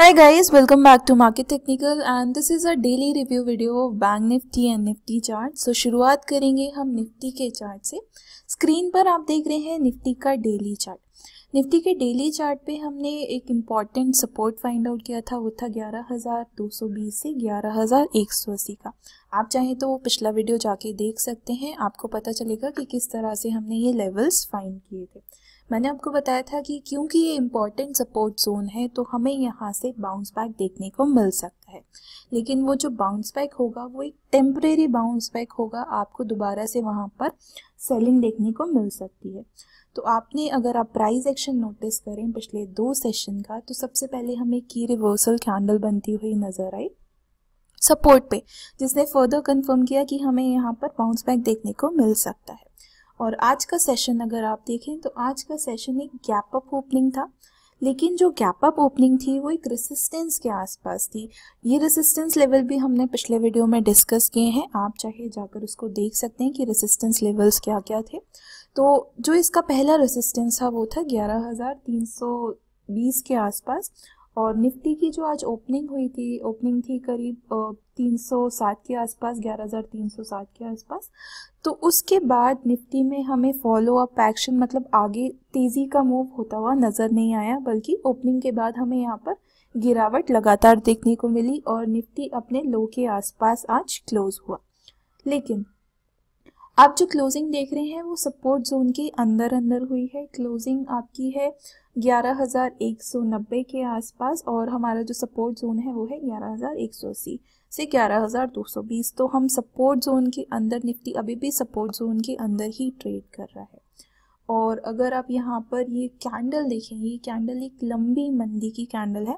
Hi guys, welcome back to Market Technical and this is a daily review video of Bank Nifty and Nifty chart. So शुरुआत करेंगे हम Nifty के chart से। Screen पर आप देख रहे हैं निफ्टी का डेली चार्ट निफ्टी के डेली चार्ट पे हमने एक इंपॉर्टेंट सपोर्ट फाइंड आउट किया था वो था 11,220 से 11,180 का। आप चाहें तो वो पिछला वीडियो जाके देख सकते हैं आपको पता चलेगा कि किस तरह से हमने ये लेवल्स फाइंड किए थे। मैंने आपको बताया था कि क्योंकि ये इंपॉर्टेंट सपोर्ट जोन है तो हमें यहाँ से बाउंस बैक देखने को मिल सकता है। लेकिन वो जो बाउंस बैक होगा, वो एक टेम्परेरी बाउंस बैक होगा, आपको दोबारा से वहाँ पर सेलिंग देखने को मिल सकती है। तो आपने अगर आप प्राइस एक्शन नोटिस करें पिछले दो सेशन का तो सबसे पहले हमें की रिवर्सल कैंडल बनती हुई नज़र आई सपोर्ट पे, जिसने फर्दर कंफर्म किया कि हमें यहाँ पर बाउंस बैक देखने को मिल सकता है। और आज का सेशन अगर आप देखें तो आज का सेशन एक गैप अप ओपनिंग था। लेकिन जो गैप अप ओपनिंग थी, वो एक रेसिस्टेंस के आसपास थी। ये रेसिस्टेंस लेवल भी हमने पिछले वीडियो में डिस्कस किए हैं। आप चाहे जाकर उसको देख सकते हैं कि रेसिस्टेंस लेवल्स क्या क्या थे। तो जो इसका पहला रेसिस्टेंस था, वो था ग्यारह हज़ार तीन सौ बीस के आसपास। और निफ्टी की जो आज ओपनिंग हुई थी ओपनिंग थी करीब तीन सौ सात के आसपास, ग्यारह हज़ार तीन सौ सात के आसपास। तो उसके बाद निफ्टी में हमें फॉलो अप एक्शन मतलब आगे तेज़ी का मूव होता हुआ नज़र नहीं आया, बल्कि ओपनिंग के बाद हमें यहाँ पर गिरावट लगातार देखने को मिली और निफ्टी अपने लो के आसपास आज क्लोज हुआ। लेकिन आप जो क्लोजिंग देख रहे हैं वो सपोर्ट जोन के अंदर अंदर हुई है। क्लोजिंग आपकी है 11,190 के आसपास और हमारा जो सपोर्ट जोन है वो है 11,180 से 11,220 तो हम सपोर्ट जोन के अंदर निफ्टी अभी भी सपोर्ट जोन के अंदर ही ट्रेड कर रहा है। और अगर आप यहाँ पर ये कैंडल देखें ये कैंडल एक लंबी मंदी की कैंडल है।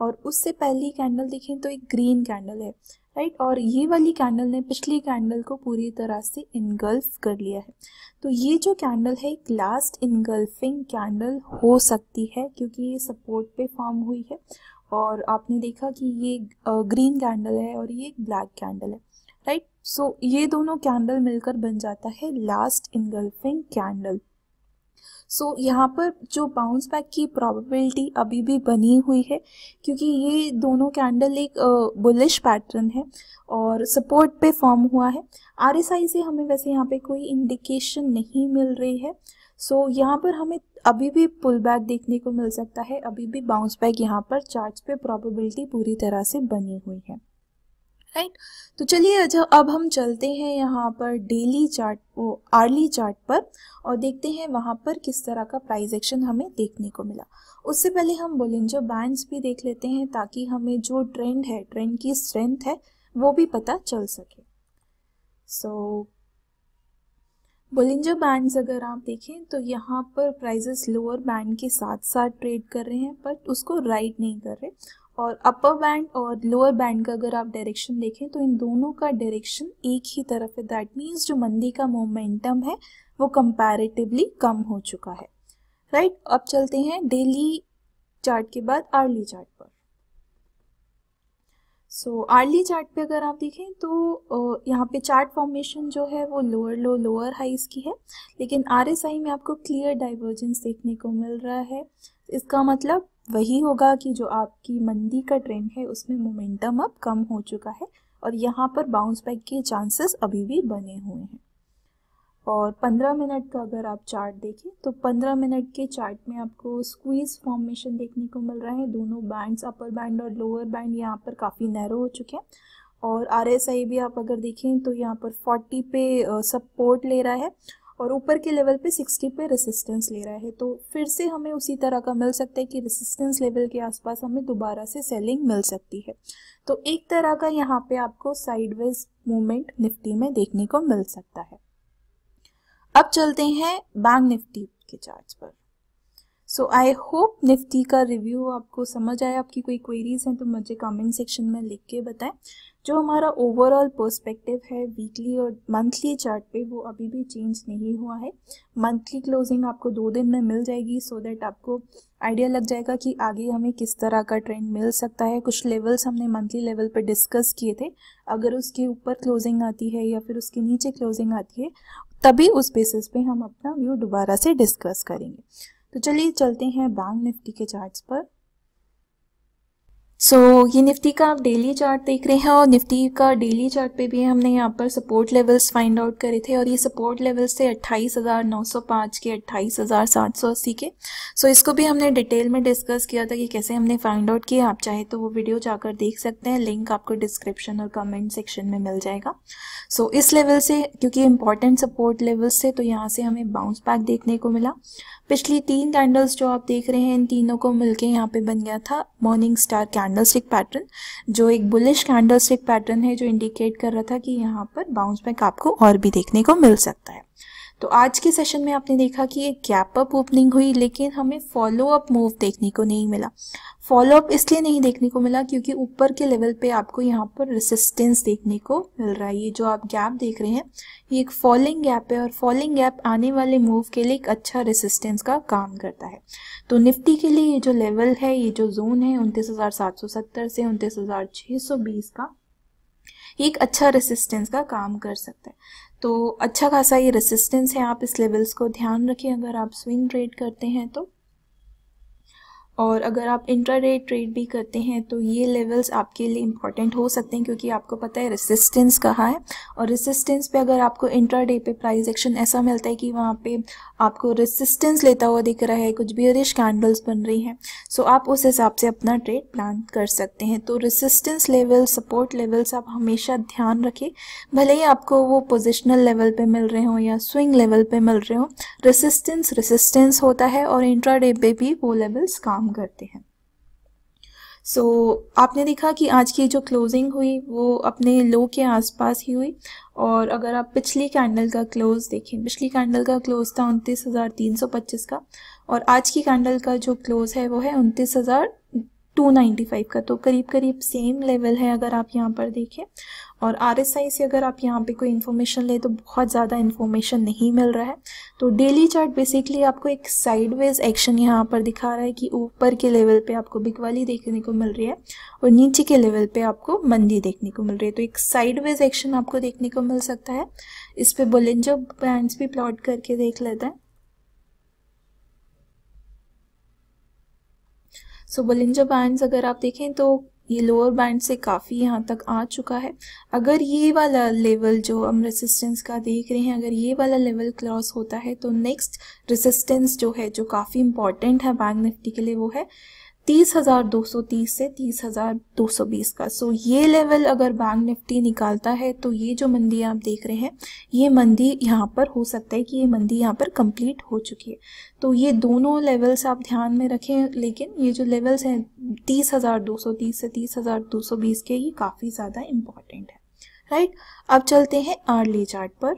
और उससे पहली कैंडल देखें तो एक ग्रीन कैंडल है राइट और ये वाली कैंडल ने पिछली कैंडल को पूरी तरह से इनगल्फ कर लिया है। तो ये जो कैंडल है एक लास्ट इनगल्फिंग कैंडल हो सकती है क्योंकि ये सपोर्ट पे फॉर्म हुई है। और आपने देखा कि ये ग्रीन कैंडल है और ये एक ब्लैक कैंडल है राइट सो so, ये दोनों कैंडल मिलकर बन जाता है last engulfing candle so so, यहाँ पर जो बाउंस बैक की प्रोबेबिलिटी अभी भी बनी हुई है क्योंकि ये दोनों कैंडल एक बुलिश पैटर्न है और सपोर्ट पे फॉर्म हुआ है। आरएसआई से हमें वैसे यहाँ पे कोई इंडिकेशन नहीं मिल रही है। सो so, यहाँ पर हमें अभी भी पुल बैक देखने को मिल सकता है। अभी भी बाउंस बैक यहाँ पर चार्ट्स पे प्रोबेबिलिटी पूरी तरह से बनी हुई है। राइट? तो चलिए अब हम चलते हैं यहाँ पर डेली चार्ट वो आर्ली चार्ट पर और देखते हैं वहाँ पर किस तरह का प्राइस एक्शन हमें देखने को मिला। उससे पहले हम बोलेंजो बैंड्स भी देख लेते हैं ताकि हमें जो ट्रेंड है ट्रेंड की स्ट्रेंथ है वो भी पता चल सके। सो so, बोलिंजर बैंड्स अगर आप देखें तो यहाँ पर प्राइजेस लोअर बैंड के साथ साथ ट्रेड कर रहे हैं बट उसको राइट नहीं कर रहे। और अपर बैंड और लोअर बैंड का अगर आप डायरेक्शन देखें तो इन दोनों का डायरेक्शन एक ही तरफ़ है। दैट मीन्स जो मंदी का मोमेंटम है, वो कंपैरेटिवली कम हो चुका है। Right right? अब चलते हैं डेली चार्ट के बाद आर्ली चार्ट पर। सो आर्ली चार्ट पे अगर आप देखें तो यहाँ पे चार्ट फॉर्मेशन जो है, वो लोअर लो लोअर हाइस की है। लेकिन आरएसआई में आपको क्लियर डाइवर्जेंस देखने को मिल रहा है। इसका मतलब वही होगा कि जो आपकी मंदी का ट्रेंड है, उसमें मोमेंटम अब कम हो चुका है और यहाँ पर बाउंस बैक के चांसेस अभी भी बने हुए हैं। और 15 मिनट का अगर आप चार्ट देखें तो 15 मिनट के चार्ट में आपको स्क्वीज फॉर्मेशन देखने को मिल रहा है। दोनों बैंड्स अपर बैंड और लोअर बैंड यहाँ पर काफ़ी नैरो हो चुके हैं। और आरएसआई भी आप अगर देखें तो यहाँ पर 40 पे सपोर्ट ले रहा है। और ऊपर के लेवल पे 60 पे रेसिस्टेंस ले रहा है। तो फिर से हमें उसी तरह का मिल सकता है कि रेसिस्टेंस लेवल के आसपास हमें दोबारा से सेलिंग मिल सकती है। तो एक तरह का यहाँ पे आपको साइडवेज मूवमेंट निफ्टी में देखने को मिल सकता है। अब चलते हैं बैंक निफ्टी के चार्ज पर। सो आई होप निफ्टी का रिव्यू आपको समझ आया, आपकी कोई क्वेरीज हैं तो मुझे कमेंट सेक्शन में लिख के बताएँ। जो हमारा ओवरऑल पर्सपेक्टिव है वीकली और मंथली चार्ट पे, वो अभी भी चेंज नहीं हुआ है। मंथली क्लोजिंग आपको दो दिन में मिल जाएगी सो so दैट आपको आइडिया लग जाएगा कि आगे हमें किस तरह का ट्रेंड मिल सकता है। कुछ लेवल्स हमने मंथली लेवल पर डिस्कस किए थे। अगर उसके ऊपर क्लोजिंग आती है या फिर उसके नीचे क्लोजिंग आती है, तभी उस बेसिस पे हम अपना व्यू दोबारा से डिस्कस करेंगे। तो चलिए चलते हैं बैंक निफ्टी के चार्ट्स पर। सो so, ये निफ्टी का आप डेली चार्ट देख रहे हैं और निफ्टी का डेली चार्ट पे भी हमने यहाँ पर सपोर्ट लेवल्स फाइंड आउट करे थे और ये सपोर्ट लेवल्स थे अट्ठाईस हज़ार नौ सौ पाँच के अट्ठाईस हज़ार सात सौ अस्सी के। सो so, इसको भी हमने डिटेल में डिस्कस किया था कि कैसे हमने फाइंड आउट किया। आप चाहे तो वो वीडियो जाकर देख सकते हैं। लिंक आपको डिस्क्रिप्शन और कमेंट सेक्शन में मिल जाएगा। सो so, इस लेवल से क्योंकि इंपॉर्टेंट सपोर्ट लेवल्स थे तो यहाँ से हमें बाउंस बैक देखने को मिला। पिछली तीन कैंडल्स जो आप देख रहे हैं, इन तीनों को मिलके यहाँ पे बन गया था मॉर्निंग स्टार कैंडलस्टिक पैटर्न जो एक बुलिश कैंडलस्टिक पैटर्न है, जो इंडिकेट कर रहा था कि यहाँ पर बाउंस बैक आपको और भी देखने को मिल सकता है। तो आज के सेशन में आपने देखा कि एक गैप अप ओपनिंग हुई, लेकिन हमें फॉलो अप मूव देखने को नहीं मिला। फॉलो अप इसलिए नहीं देखने को मिला क्योंकि ऊपर के लेवल पे आपको यहाँ पर रेसिस्टेंस देखने को मिल रहा है। ये जो आप गैप देख रहे हैं, ये एक फॉलिंग गैप है और फॉलिंग गैप आने वाले मूव के लिए एक अच्छा रेसिस्टेंस का काम करता है। तो निफ्टी के लिए ये जो लेवल है, ये जो जोन है, उनतीस सौ उनतीस हज़ार का एक अच्छा रेसिस्टेंस का काम कर सकता है। तो अच्छा खासा ये रेसिस्टेंस है, आप इस लेवल्स को ध्यान रखें। अगर आप स्विंग ट्रेड करते हैं तो और अगर आप इंट्राडे ट्रेड भी करते हैं तो ये लेवल्स आपके लिए इंपॉर्टेंट हो सकते हैं, क्योंकि आपको पता है रेसिस्टेंस कहाँ है। और रेसिस्टेंस पे अगर आपको इंट्राडे पे प्राइस एक्शन ऐसा मिलता है कि वहाँ पे आपको रेसिस्टेंस लेता हुआ दिख रहा है, कुछ बियरिश कैंडल्स बन रही हैं सो आप उस हिसाब से अपना ट्रेड प्लान कर सकते हैं। तो रेसिस्टेंस लेवल सपोर्ट लेवल्स आप हमेशा ध्यान रखें, भले ही आपको वो पोजिशनल लेवल पर मिल रहे हों या स्विंग लेवल पर मिल रहे हों रेसिस्टेंस रेसिस्टेंस होता है और इंट्राडे पे भी वो लेवल्स काम करते हैं। सो so, आपने देखा कि आज की जो क्लोजिंग हुई वो अपने लो के आसपास ही हुई और अगर आप पिछली कैंडल का क्लोज देखें पिछली कैंडल का क्लोज था उनतीस हज़ार तीन सौ पच्चीस का और आज की कैंडल का जो क्लोज है वो है उनतीस हज़ार टू नाइन्टी फाइव का तो करीब करीब सेम लेवल है अगर आप यहाँ पर देखें। और आर एस आई से अगर आप यहाँ पे कोई इन्फॉर्मेशन ले तो बहुत ज़्यादा इन्फॉर्मेशन नहीं मिल रहा है। तो डेली चार्ट बेसिकली आपको एक साइडवेज एक्शन यहाँ पर दिखा रहा है कि ऊपर के लेवल पे आपको बिग वाली देखने को मिल रही है और नीचे के लेवल पे आपको मंदी देखने को मिल रही है। तो एक साइडवेज एक्शन आपको देखने को मिल सकता है। इस पर बोलेंजो बैंड्स भी प्लॉट करके देख लेते हैं। सो बलिंजा बैंड्स अगर आप देखें तो ये लोअर बैंड से काफ़ी यहाँ तक आ चुका है। अगर ये वाला लेवल जो हम रेसिस्टेंस का देख रहे हैं, अगर ये वाला लेवल क्रॉस होता है तो नेक्स्ट रेसिस्टेंस जो है, जो काफ़ी इंपॉर्टेंट है बैंक निफ्टी के लिए वो है तीस हज़ार दो सौ तीस से तीस हज़ार दो सौ बीस का। सो ये लेवल अगर बैंक निफ्टी निकालता है तो ये जो मंदी आप देख रहे हैं, ये मंदी यहाँ पर हो सकता है कि ये मंदी यहाँ पर कंप्लीट हो चुकी है। तो ये दोनों लेवल्स आप ध्यान में रखें, लेकिन ये जो लेवल्स हैं, तीस हज़ार दो सौ तीस से तीस हज़ार दो सौ बीस के, ये काफ़ी ज़्यादा इंपॉर्टेंट है। राइट अब चलते हैं आर्ली चार्ट पर।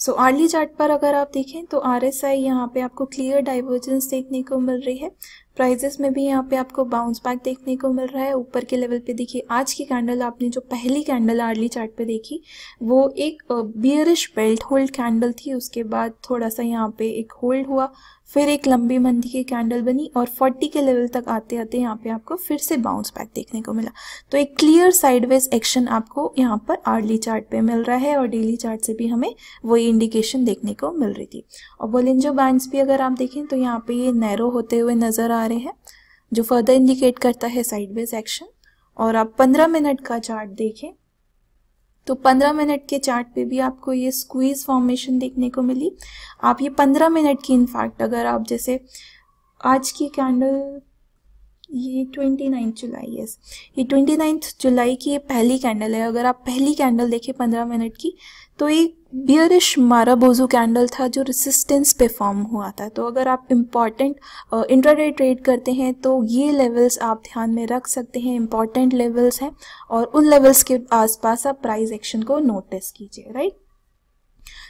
सो आर्ली चार्ट पर अगर आप देखें तो आर एस आई यहाँ पे आपको क्लियर डाइवर्जेंस देखने को मिल रही है। प्राइजेस में भी यहाँ पे आपको बाउंस बैक देखने को मिल रहा है। ऊपर के लेवल पे देखिए, आज की कैंडल आपने जो पहली कैंडल आर्ली चार्ट पे देखी, वो एक बियरिश बेल्ट होल्ड कैंडल थी। उसके बाद थोड़ा सा यहाँ पे एक होल्ड हुआ। फिर एक लंबी मंदी की कैंडल बनी और 40 के लेवल तक आते आते यहाँ पे आपको फिर से बाउंस बैक देखने को मिला। तो एक क्लियर साइडवेज एक्शन आपको यहाँ पर आर्ली चार्ट पे मिल रहा है और डेली चार्ट से भी हमें वही इंडिकेशन देखने को मिल रही थी। और बोलिंजो बैंड्स भी अगर आप देखें तो यहाँ पे ये नैरो होते हुए नज़र आ रहे हैं, जो फर्दर इंडिकेट करता है साइडवेज एक्शन और आप पंद्रह मिनट का चार्ट देखें तो 15 मिनट के चार्ट पे भी आपको ये स्क्वीज फॉर्मेशन देखने को मिली। आप ये 15 मिनट की इनफैक्ट अगर आप जैसे आज की कैंडल ये ट्वेंटी नाइन्थ जुलाई यस ये ट्वेंटी नाइन्थ जुलाई की ये पहली कैंडल है। अगर आप पहली कैंडल देखें पंद्रह मिनट की तो एक बियरिश बोजो कैंडल था जो रेसिस्टेंस पे फॉर्म हुआ था। तो अगर आप इंपॉर्टेंट इंट्राडे ट्रेड करते हैं तो ये लेवल्स आप ध्यान में रख सकते हैं। इंपॉर्टेंट लेवल्स हैं और उन लेवल्स के आसपास आप प्राइस एक्शन को नोटिस कीजिए राइट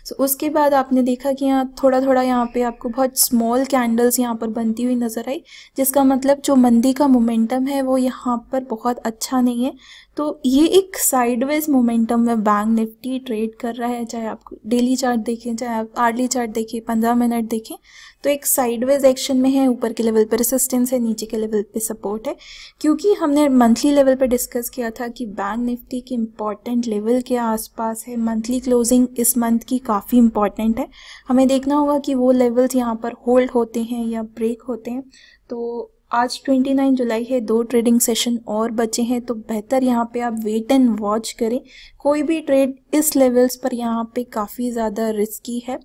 सो so, उसके बाद आपने देखा कि यहाँ थोड़ा थोड़ा यहाँ पे आपको बहुत स्मॉल कैंडल्स यहाँ पर बनती हुई नज़र आई जिसका मतलब जो मंदी का मोमेंटम है वो यहाँ पर बहुत अच्छा नहीं है। तो ये एक साइडवेज मोमेंटम में बैंक निफ्टी ट्रेड कर रहा है, चाहे आप डेली चार्ट देखें, चाहे आप आर्ली चार्ट देखें, पंद्रह मिनट देखें तो एक साइडवेज एक्शन में है, ऊपर के लेवल पर रेसिस्टेंस है, नीचे के लेवल पे सपोर्ट है। क्योंकि हमने मंथली लेवल पर डिस्कस किया था कि बैंक निफ्टी के इंपॉर्टेंट लेवल के आसपास है। मंथली क्लोजिंग इस मंथ की काफ़ी इंपॉर्टेंट है। हमें देखना होगा कि वो लेवल्स यहाँ पर होल्ड होते हैं या ब्रेक होते हैं। तो आज 29 जुलाई है, दो ट्रेडिंग सेशन और बचे हैं तो बेहतर यहाँ पे आप वेट एंड वॉच करें। कोई भी ट्रेड इस लेवल्स पर यहाँ पे काफ़ी ज़्यादा रिस्की है।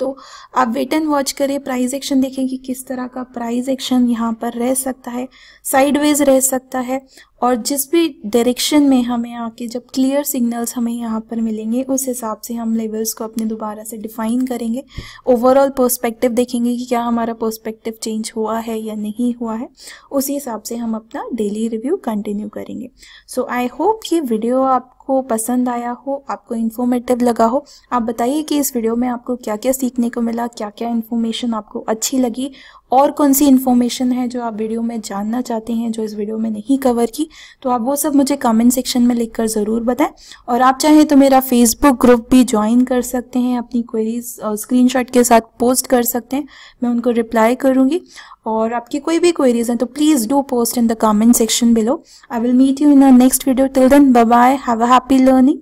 तो आप वेट एंड वॉच करें प्राइस एक्शन देखें कि किस तरह का प्राइस एक्शन यहाँ पर रह सकता है साइडवेज रह सकता है और जिस भी डायरेक्शन में हमें आके जब क्लियर सिग्नल्स हमें यहाँ पर मिलेंगे, उस हिसाब से हम लेवल्स को अपने दोबारा से डिफाइन करेंगे। ओवरऑल पर्सपेक्टिव देखेंगे कि क्या हमारा पर्सपेक्टिव चेंज हुआ है या नहीं हुआ है। उसी हिसाब से हम अपना डेली रिव्यू कंटिन्यू करेंगे। सो आई होप ये वीडियो आपको पसंद आया हो, आपको इन्फॉर्मेटिव लगा हो। आप बताइए कि इस वीडियो में आपको क्या क्या सीखने को मिला क्या क्या इन्फॉर्मेशन आपको अच्छी लगी, और कौन सी इन्फॉर्मेशन है जो आप वीडियो में जानना चाहते हैं, जो इस वीडियो में नहीं कवर की तो आप वो सब मुझे कमेंट सेक्शन में लिखकर ज़रूर बताएँ। और आप चाहें तो मेरा फेसबुक ग्रुप भी ज्वाइन कर सकते हैं, अपनी क्वेरीज स्क्रीनशॉट के साथ पोस्ट कर सकते हैं, मैं उनको रिप्लाई करूँगी। और आपकी कोई भी क्वेरीज हैं तो please do post in the comment section below I will meet you in next video till then bye have a happy learning